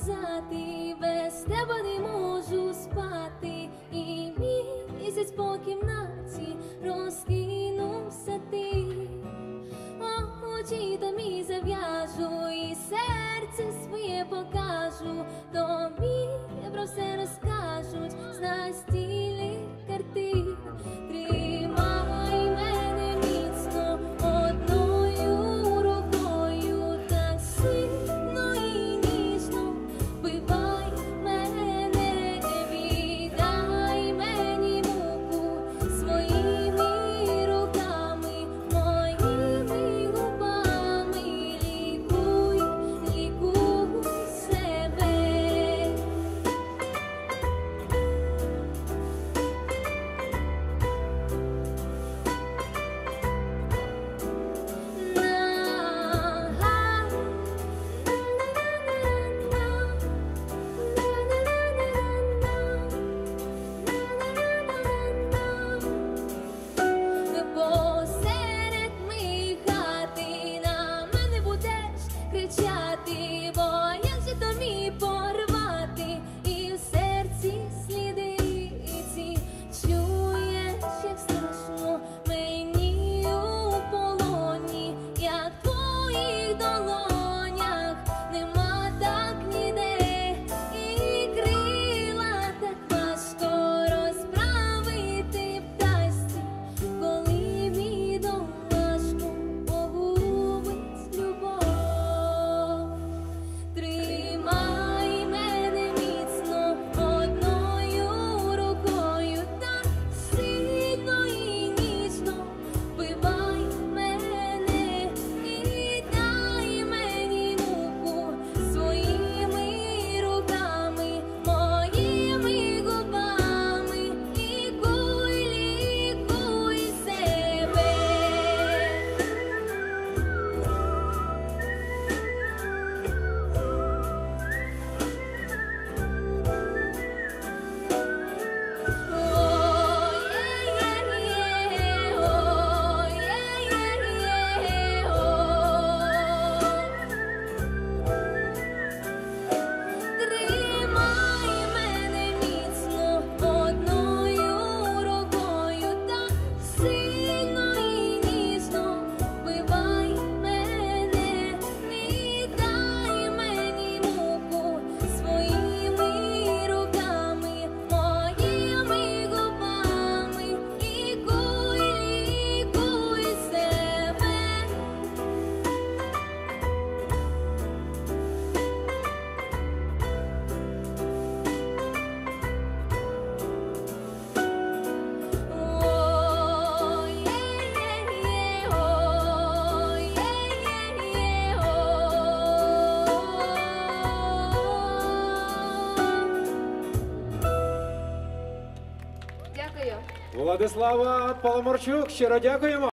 сказати, без тебе не можу спати, і місяць по кімнаті розкинувся ти, очі тобі зав'яжу, і серце своє покажу, то тобі про все розкажуть знасті. Владислава Паламарчук, щиро дякуємо.